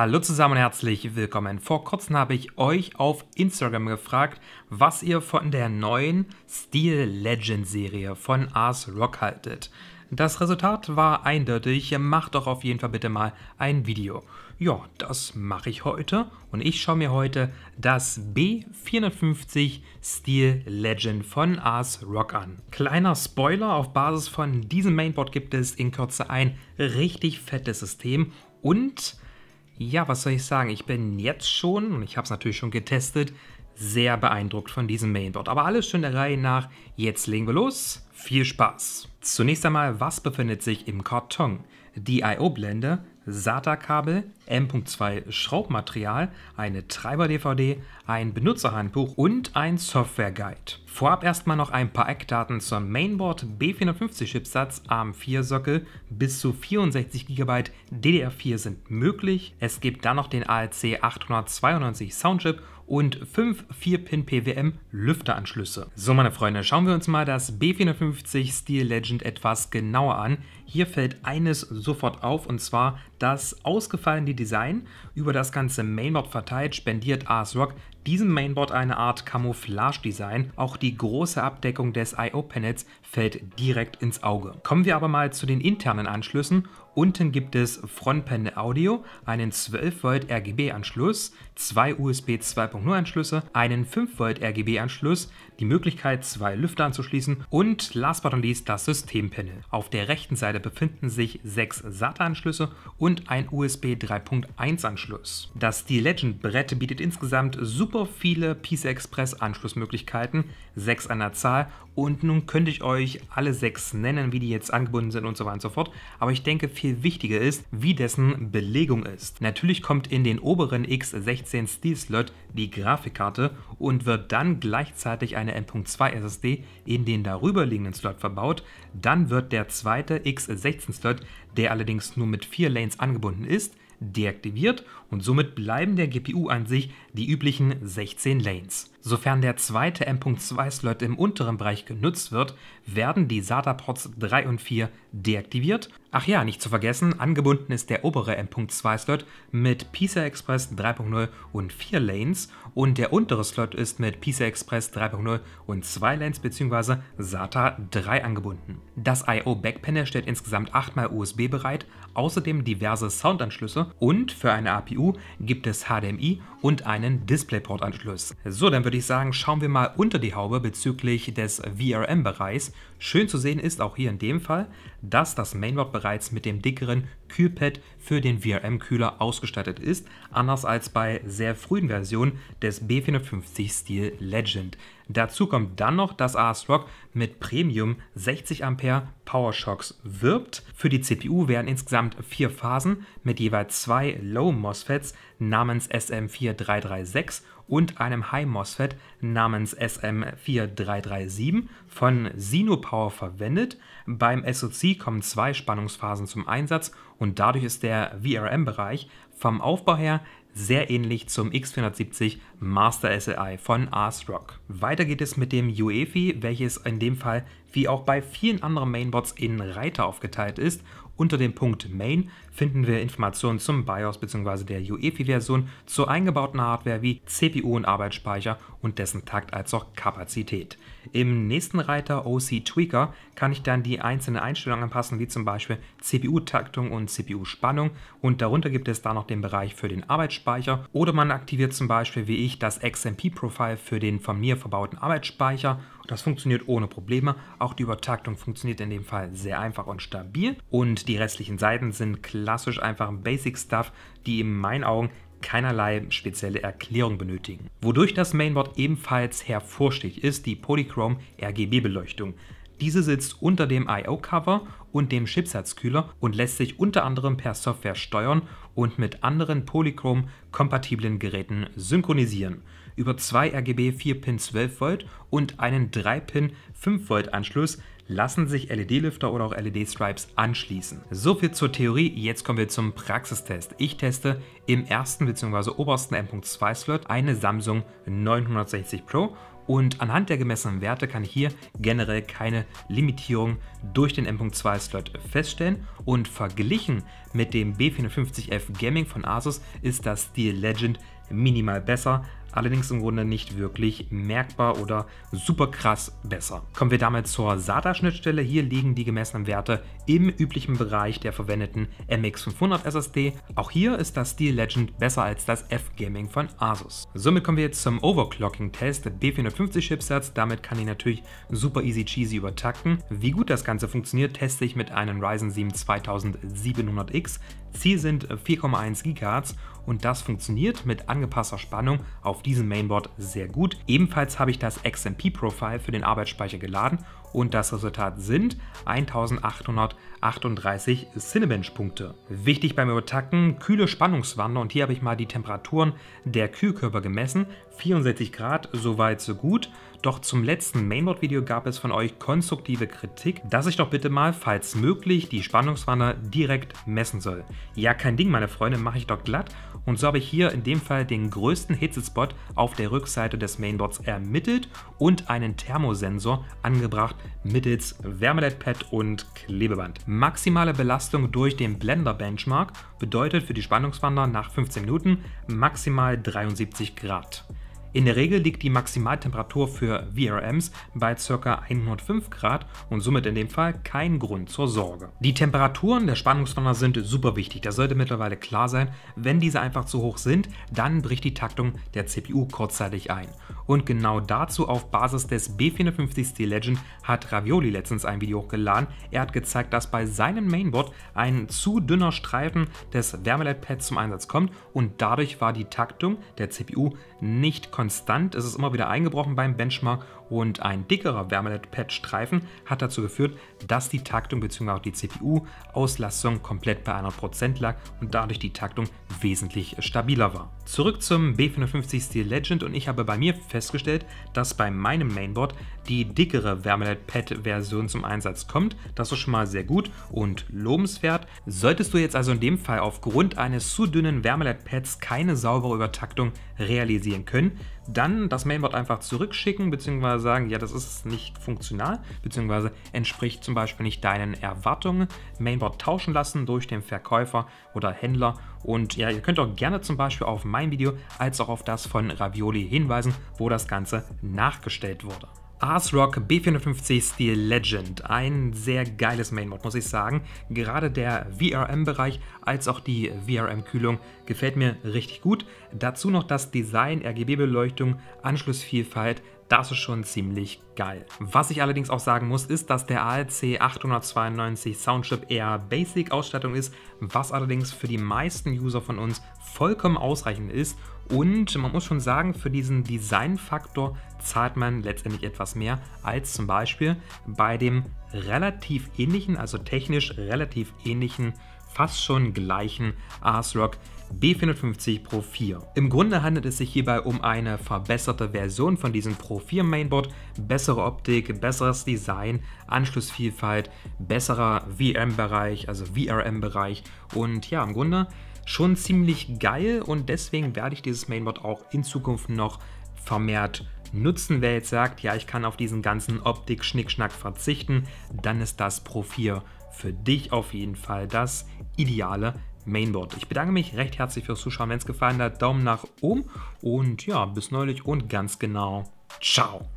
Hallo zusammen und herzlich willkommen. Vor kurzem habe ich euch auf Instagram gefragt, was ihr von der neuen Steel Legend Serie von Ars Rock haltet. Das Resultat war eindeutig, macht doch auf jeden Fall bitte mal ein Video. Ja, das mache ich heute und ich schaue mir heute das B450 Steel Legend von Ars Rock an. Kleiner Spoiler, auf Basis von diesem Mainboard gibt es in Kürze ein richtig fettes System und ja, was soll ich sagen? Ich bin jetzt schon, und ich habe es natürlich schon getestet, sehr beeindruckt von diesem Mainboard. Aber alles schön der Reihe nach. Jetzt legen wir los. Viel Spaß! Zunächst einmal, was befindet sich im Karton? Die I.O.-Blende, SATA-Kabel, M.2 Schraubmaterial, eine Treiber-DVD, ein Benutzerhandbuch und ein Software-Guide. Vorab erstmal noch ein paar Eckdaten zum Mainboard B450-Chipsatz ARM4-Sockel. Bis zu 64 GB DDR4 sind möglich. Es gibt dann noch den ALC 892 Soundchip und 5 4-Pin PWM Lüfteranschlüsse. So meine Freunde, schauen wir uns mal das B450 Steel Legend etwas genauer an. Hier fällt eines sofort auf und zwar das ausgefallene Design. Über das ganze Mainboard verteilt spendiert Ars diesem Mainboard eine Art Camouflage-Design. Auch die große Abdeckung des I.O.-Panels fällt direkt ins Auge. Kommen wir aber mal zu den internen Anschlüssen. Unten gibt es Frontpanel Audio, einen 12 Volt RGB-Anschluss, zwei USB 2.0 Anschlüsse, einen 5 Volt RGB-Anschluss, die Möglichkeit, zwei Lüfter anzuschließen und last but not least das Systempanel. Auf der rechten Seite befinden sich sechs SATA-Anschlüsse und ein USB 3.1 Anschluss. Das Steel Legend Brett bietet insgesamt super viele PCI Express Anschlussmöglichkeiten, sechs an der Zahl und nun könnte ich euch alle sechs nennen, wie die jetzt angebunden sind und so weiter und so fort, aber ich denke viel wichtiger ist, wie dessen Belegung ist. Natürlich kommt in den oberen X16 Steel Slot die Grafikkarte und wird dann gleichzeitig eine M.2 SSD in den darüberliegenden Slot verbaut, dann wird der zweite X16 Slot, der allerdings nur mit vier Lanes angebunden ist, deaktiviert und somit bleiben der GPU an sich die üblichen 16 Lanes. Sofern der zweite M.2-Slot im unteren Bereich genutzt wird, werden die SATA-Ports 3 und 4 deaktiviert. Ach ja, nicht zu vergessen, angebunden ist der obere M.2-Slot mit PCI Express 3.0 und 4 Lanes und der untere Slot ist mit PCI Express 3.0 und 2 Lanes bzw. SATA 3 angebunden. Das I.O. Backpanel stellt insgesamt 8 x USB bereit, außerdem diverse Soundanschlüsse und für eine APU gibt es HDMI und einen DisplayPort-Anschluss. So, dann würde ich sagen, schauen wir mal unter die Haube bezüglich des VRM-Bereichs. Schön zu sehen ist auch hier in dem Fall, dass das Mainboard bereits mit dem dickeren Kühlpad für den VRM-Kühler ausgestattet ist, anders als bei sehr frühen Versionen des B450 Steel Legend. Dazu kommt dann noch, dass Ars Rock mit Premium 60 Ampere PowerShocks wirbt. Für die CPU werden insgesamt vier Phasen mit jeweils zwei Low MOSFETs namens SM4336 und einem High MOSFET namens SM4337 von Sinopower verwendet. Beim SoC kommen zwei Spannungsphasen zum Einsatz und dadurch ist der VRM-Bereich vom Aufbau her sehr ähnlich zum X470 Master SLI von Ars Rock. Weiter geht es mit dem UEFI, welches in dem Fall wie auch bei vielen anderen Mainboards in Reiter aufgeteilt ist. Unter dem Punkt Main finden wir Informationen zum BIOS bzw. der UEFI-Version, zur eingebauten Hardware wie CPU und Arbeitsspeicher und dessen Takt als auch Kapazität. Im nächsten Reiter OC Tweaker kann ich dann die einzelnen Einstellungen anpassen, wie zum Beispiel CPU-Taktung und CPU-Spannung und darunter gibt es da noch den Bereich für den Arbeitsspeicher oder man aktiviert zum Beispiel wie ich das XMP-Profile für den von mir verbauten Arbeitsspeicher das funktioniert ohne Probleme. Auch die Übertaktung funktioniert in dem Fall sehr einfach und stabil. Und die restlichen Seiten sind klassisch einfach Basic Stuff, die in meinen Augen keinerlei spezielle Erklärung benötigen. Wodurch das Mainboard ebenfalls hervorsticht, ist die Polychrome RGB-Beleuchtung. Diese sitzt unter dem I.O.-Cover und dem Chipsatzkühler und lässt sich unter anderem per Software steuern und mit anderen Polychrome-kompatiblen Geräten synchronisieren über zwei RGB 4-Pin 12 Volt und einen 3-Pin 5 Volt Anschluss lassen sich LED-Lüfter oder auch LED-Stripes anschließen. So viel zur Theorie, jetzt kommen wir zum Praxistest. Ich teste im ersten bzw. obersten M.2 Slot eine Samsung 960 Pro und anhand der gemessenen Werte kann ich hier generell keine Limitierung durch den M.2-Slot feststellen und verglichen mit dem B450F Gaming von Asus ist das Steel Legend minimal besser, allerdings im Grunde nicht wirklich merkbar oder super krass besser. Kommen wir damit zur SATA-Schnittstelle. Hier liegen die gemessenen Werte im üblichen Bereich der verwendeten MX500 SSD. Auch hier ist das Steel Legend besser als das F-Gaming von Asus. Somit kommen wir jetzt zum Overclocking-Test B450 Chipsets. Damit kann ich natürlich super easy cheesy übertakten. Wie gut das Ganze funktioniert, teste ich mit einem Ryzen 7 2700X. Ziel sind 4,1 GHz und das funktioniert mit angepasster Spannung auf diesem Mainboard sehr gut. Ebenfalls habe ich das XMP-Profile für den Arbeitsspeicher geladen und das Resultat sind 1838 Cinebench-Punkte. Wichtig beim Übertacken, kühle Spannungswander und hier habe ich mal die Temperaturen der Kühlkörper gemessen. 64 Grad, soweit so gut. Doch zum letzten Mainboard-Video gab es von euch konstruktive Kritik, dass ich doch bitte mal, falls möglich, die Spannungswander direkt messen soll. Ja, kein Ding, meine Freunde, mache ich doch glatt und so habe ich hier in dem Fall den größten Hitzespot auf der Rückseite des Mainboards ermittelt und einen Thermosensor angebracht mittels Wärmeleitpad und Klebeband. Maximale Belastung durch den Blender Benchmark bedeutet für die Spannungswander nach 15 Minuten maximal 73 Grad. In der Regel liegt die Maximaltemperatur für VRMs bei ca. 105 Grad und somit in dem Fall kein Grund zur Sorge. Die Temperaturen der Spannungswanner sind super wichtig, das sollte mittlerweile klar sein. Wenn diese einfach zu hoch sind, dann bricht die Taktung der CPU kurzzeitig ein. Und genau dazu auf Basis des B450 Steel Legend hat Ravioli letztens ein Video hochgeladen. Er hat gezeigt, dass bei seinem Mainboard ein zu dünner Streifen des Wärmeleitpads zum Einsatz kommt und dadurch war die Taktung der CPU nicht konstant. Es ist immer wieder eingebrochen beim Benchmark und ein dickerer Wärmeleitpad-Streifen hat dazu geführt, dass die Taktung bzw. auch die CPU-Auslastung komplett bei 100% lag und dadurch die Taktung wesentlich stabiler war. Zurück zum B450 Steel Legend und ich habe bei mir festgestellt, dass bei meinem Mainboard die dickere Wärmeleitpad-Version zum Einsatz kommt. Das ist schon mal sehr gut und lobenswert. Solltest du jetzt also in dem Fall aufgrund eines zu dünnen Wärmeleitpads keine saubere Übertaktung realisieren können, dann das Mainboard einfach zurückschicken bzw. sagen, ja, das ist nicht funktional bzw. entspricht zum Beispiel nicht deinen Erwartungen. Mainboard tauschen lassen durch den Verkäufer oder Händler und ja, ihr könnt auch gerne zum Beispiel auf mein Video als auch auf das von Ravioli hinweisen, wo das Ganze nachgestellt wurde. ASRock B450 Steel Legend, ein sehr geiles Mainboard, muss ich sagen. Gerade der VRM-Bereich als auch die VRM-Kühlung gefällt mir richtig gut. Dazu noch das Design, RGB-Beleuchtung, Anschlussvielfalt, das ist schon ziemlich geil. Was ich allerdings auch sagen muss, ist, dass der ALC 892 Soundchip eher Basic-Ausstattung ist, was allerdings für die meisten User von uns vollkommen ausreichend ist. Und man muss schon sagen, für diesen Designfaktor zahlt man letztendlich etwas mehr als zum Beispiel bei dem relativ ähnlichen, also technisch relativ ähnlichen, fast schon gleichen ASRock B450 Pro 4. Im Grunde handelt es sich hierbei um eine verbesserte Version von diesem Pro 4 Mainboard, bessere Optik, besseres Design, Anschlussvielfalt, besserer VM-Bereich, also VRM-Bereich und ja, im Grunde schon ziemlich geil und deswegen werde ich dieses Mainboard auch in Zukunft noch vermehrt nutzen. Wer jetzt sagt, ja, ich kann auf diesen ganzen Optik-Schnickschnack verzichten, dann ist das Pro 4 für dich auf jeden Fall das ideale Mainboard. Ich bedanke mich recht herzlich fürs Zuschauen. Wenn es gefallen hat, Daumen nach oben und ja, bis neulich und ganz genau. Ciao.